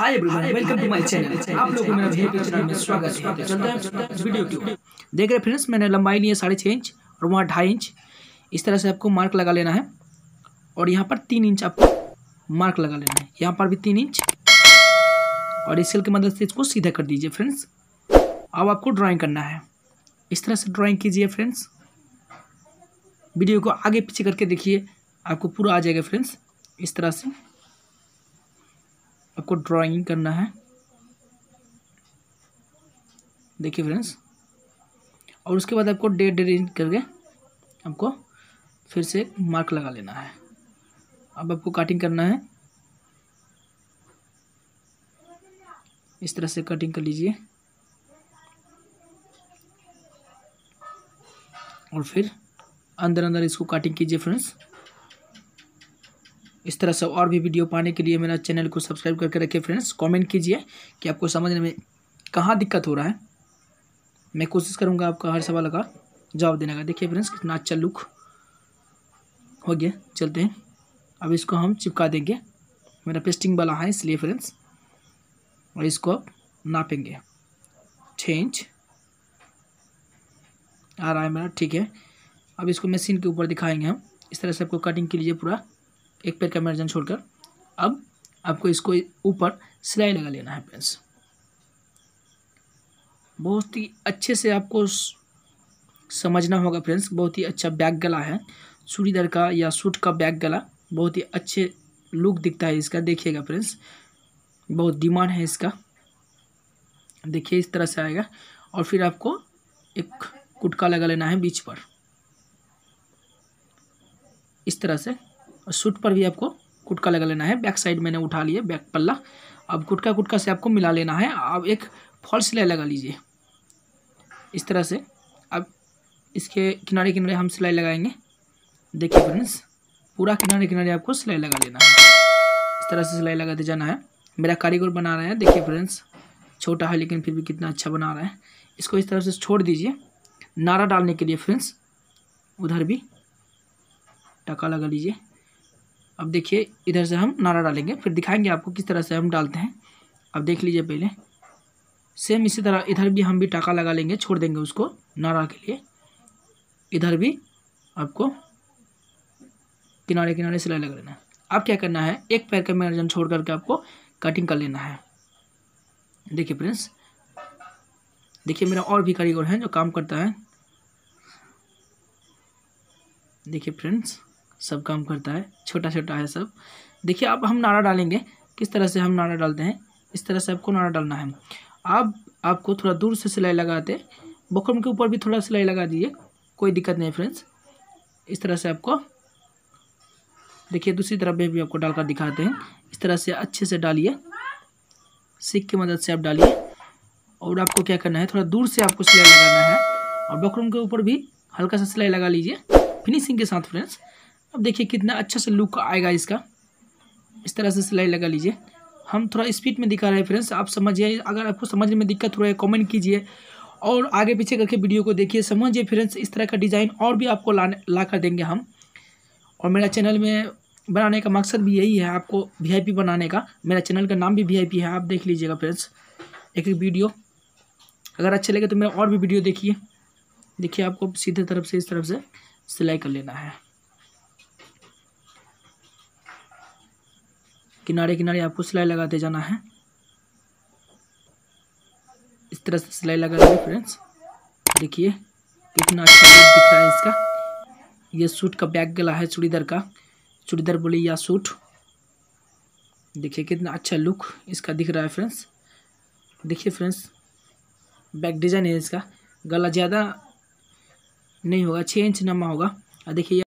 Hi everyone welcome to my channel आप लोगों को मेरा वीआईपी चैनल में स्वागत है। चलते हैं इस वीडियो की देख रहे फ्रेंड्स मैंने लंबाई ली है साढ़े छः इंच और वहाँ ढाई इंच। इस तरह से आपको मार्क लगा लेना है। और यहाँ पर तीन इंच आपको मार्क लगा लेना है। यहाँ पर भी तीन इंच। और स्केल की मदद से इसको सीधा कर दीजिए फ्रेंड्स अब आपको ड्राइंग करना है। इस तरह से ड्राइंग कीजिए फ्रेंड्स वीडियो को आगे पीछे करके देखिए। आपको पूरा आ जाएगा फ्रेंड्स इस तरह से। आपको ड्राइंग करना है। देखिए फ्रेंड्स और उसके बाद आपको डेट डेट करके आपको फिर से मार्क लगा लेना है। अब आपको कटिंग करना है। इस तरह से कटिंग कर लीजिए। और फिर अंदर अंदर इसको कटिंग कीजिए फ्रेंड्स इस तरह से और भी वीडियो पाने के लिए मेरा चैनल को सब्सक्राइब करके रखिए फ्रेंड्स। कमेंट कीजिए कि आपको समझने में कहाँ दिक्कत हो रहा है। मैं कोशिश करूँगा आपका हर सवाल का जवाब देने का। देखिए फ्रेंड्स, कितना अच्छा लुक हो गया। चलते हैं। अब इसको हम चिपका देंगे। मेरा पेस्टिंग वाला है इसलिए फ्रेंड्स। और इसको नापेंगे। छः इंच। आ रहा है मेरा, ठीक है। अब इसको मशीन के ऊपर दिखाएँगे हम। इस तरह से आपको कटिंग के लिए पूरा एक पैर का मार्जिन छोड़कर, अब आपको इसको ऊपर सिलाई लगा लेना है फ्रेंड्स बहुत ही अच्छे से आपको समझना होगा फ्रेंड्स बहुत ही अच्छा बैक गला है। चूड़ीदार का या सूट का बैक गला, बहुत ही अच्छे लुक दिखता है इसका, देखिएगा फ्रेंड्स बहुत डिमांड है इसका। देखिए, इस तरह से आएगा। और फिर आपको एक कुटका लगा लेना है बीच पर। इस तरह से और सूट पर भी आपको कुटका लगा लेना है। बैक साइड मैंने उठा लिया, बैक पल्ला। अब कुटका कुटका से आपको मिला लेना है। अब एक फॉल सिलाई लगा लीजिए। इस तरह से। अब इसके किनारे किनारे हम सिलाई लगाएँगे। देखिए फ्रेंड्स, पूरा किनारे किनारे आपको सिलाई लगा लेना है। इस तरह से सिलाई लगाते जाना है। मेरा कारीगर बना रहा है। देखिए फ्रेंड्स, छोटा है लेकिन फिर भी कितना अच्छा बना रहा है। इसको इस तरह से छोड़ दीजिए। नारा डालने के लिए फ्रेंड्स, उधर भी टका लगा लीजिए। अब देखिए, इधर से हम नारा डालेंगे। फिर दिखाएँगे आपको किस तरह से हम डालते हैं। अब देख लीजिए पहले। सेम इसी तरह, इधर भी हम भी टाका लगा लेंगे, छोड़ देंगे उसको नारा के लिए। इधर भी आपको किनारे किनारे सिलाई लगा लेना है। अब क्या करना है, एक पैर का मार्जिन छोड़ करके आपको कटिंग कर लेना है। देखिए फ्रेंड्स देखिए मेरा और भी कारीगर है जो काम करता है। देखिए फ्रेंड्स सब काम करता है छोटा छोटा है सब। देखिए, अब हम नारा डालेंगे। किस तरह से हम नारा डालते हैं? इस तरह से आपको नारा डालना है। अब आपको थोड़ा दूर से सिलाई लगाते बकरम के ऊपर भी थोड़ा सिलाई लगा दीजिए। कोई दिक्कत नहीं फ्रेंड्स। इस तरह से आपको, देखिए, दूसरी तरफ़ में भी आपको डालकर दिखाते हैं। इस तरह से अच्छे से डालिए। सिक की मदद से आप डालिए। और आपको क्या करना है? थोड़ा दूर से आपको सिलाई लगाना है। और बकरम के ऊपर भी हल्का सा सिलाई लगा लीजिए। फिनिशिंग के साथ फ्रेंड्स। अब देखिए कितना अच्छा से लुक आएगा इसका। इस तरह से सिलाई लगा लीजिए। हम थोड़ा स्पीड में दिखा रहे हैं फ्रेंड्स आप समझिए, अगर आपको समझने में दिक्कत हो रहा है कमेंट कीजिए। और आगे पीछे करके वीडियो को देखिए, समझिए फ्रेंड्स इस तरह का डिज़ाइन और भी आपको ला ला कर देंगे हम। और मेरा चैनल में बनाने का मकसद भी यही है आपको वीआईपी बनाने का। मेरा चैनल का नाम भी वीआईपी है, आप देख लीजिएगा फ्रेंड्स एक एक वीडियो अगर अच्छे लगे तो मेरा और भी वीडियो देखिए। देखिए आपको सीधे तरफ़ से, इस तरफ़ से सिलाई कर लेना है। किनारे किनारे आपको सिलाई लगाते जाना है। इस तरह से सिलाई लगा लीजिए फ्रेंड्स। देखिए, कितना अच्छा दिख रहा है इसका। ये सूट का बैक गला है चूड़ीदार का। चूड़ीदार बोले या सूट। देखिए, कितना अच्छा लुक इसका दिख रहा है फ्रेंड्स। देखिए फ्रेंड्स, बैक डिज़ाइन है इसका। गला ज़्यादा नहीं होगा छः इंच नमा होगा। और देखिए